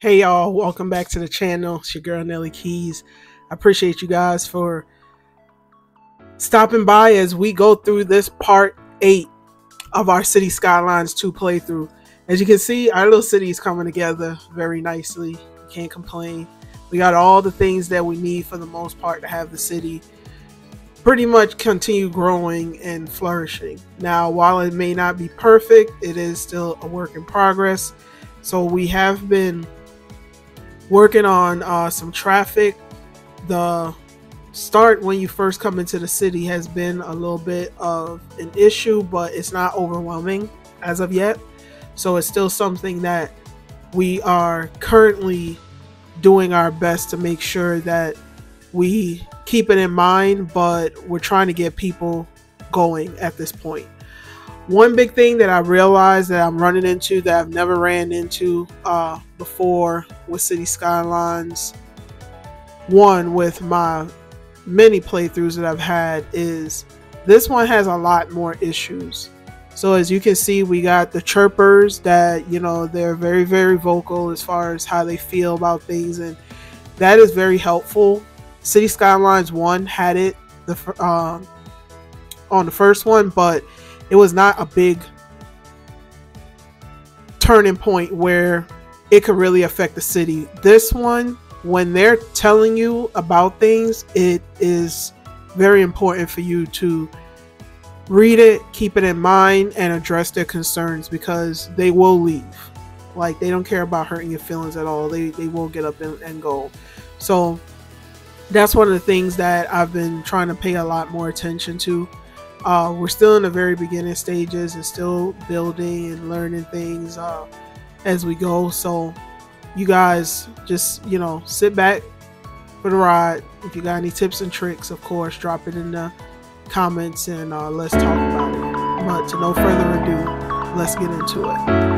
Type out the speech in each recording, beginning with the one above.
Hey y'all, welcome back to the channel. It's your girl Nellekeys. I appreciate you guys for stopping by as we go through this part 8 of our City Skylines 2 playthrough. As you can see, our little city is coming together very nicely. You Can't complain. We got all the things that we need for the most part to have the city pretty much continue growing and flourishing. Now, while it may not be perfect, it is still a work in progress. So we have been working on uh, some traffic. The start when you first come into the city has been a little bit of an issue, but it's not overwhelming as of yet. So it's still something that we are currently doing our best to make sure that we keep it in mind, but we're trying to get people going at this point. One big thing that I realized that I'm running into that I've never ran into uh, before with City Skylines, one with my many playthroughs that I've had, is this one has a lot more issues. So as you can see, we got the chirpers that, you know, they're very, very vocal as far as how they feel about things. And that is very helpful. City Skylines 1 had it the uh, on the first one, but it was not a big turning point where it could really affect the city. This one, when they're telling you about things, it is very important for you to read it, keep it in mind, and address their concerns because they will leave. Like they don't care about hurting your feelings at all. They they will get up and, and go. So that's one of the things that I've been trying to pay a lot more attention to. Uh, we're still in the very beginning stages and still building and learning things uh, as we go. So, you guys just, you know, sit back for the ride. If you got any tips and tricks, of course, drop it in the comments and uh, let's talk about it. But to no further ado, let's get into it.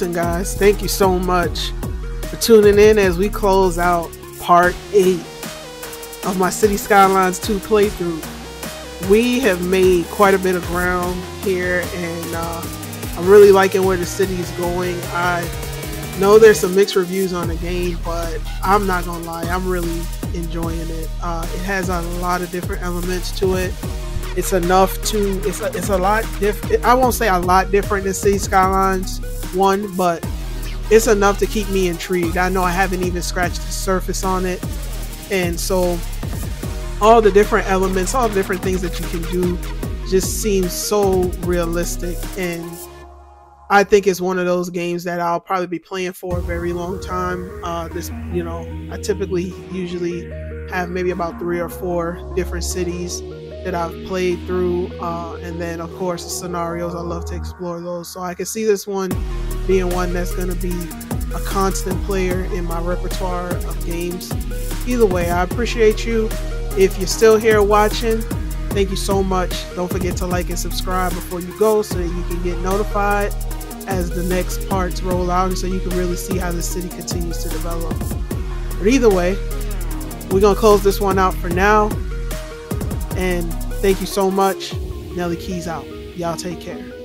Listen, guys, thank you so much for tuning in as we close out part eight of my Cities Skylines 2 playthrough. We have made quite a bit of ground here, and uh, I'm really liking where the city is going. I know there's some mixed reviews on the game, but I'm not gonna lie, I'm really enjoying it. Uh, it has a lot of different elements to it. It's enough to it's a, it's a lot different. I won't say a lot different than Cities Skylines one, but it's enough to keep me intrigued. I know I haven't even scratched the surface on it, and so all the different elements, all the different things that you can do, just seems so realistic and I think it's one of those games that I'll probably be playing for a very long time. Uh, this, you know, I typically usually have maybe about three or four different cities that I've played through, uh, and then of course the scenarios. I love to explore those, so I can see this one being one that's going to be a constant player in my repertoire of games. Either way, I appreciate you. If you're still here watching, thank you so much. Don't forget to like and subscribe before you go so that you can get notified as the next parts roll out and so you can really see how the city continues to develop. But either way, we're going to close this one out for now. And thank you so much. Nellekeys out. Y'all take care.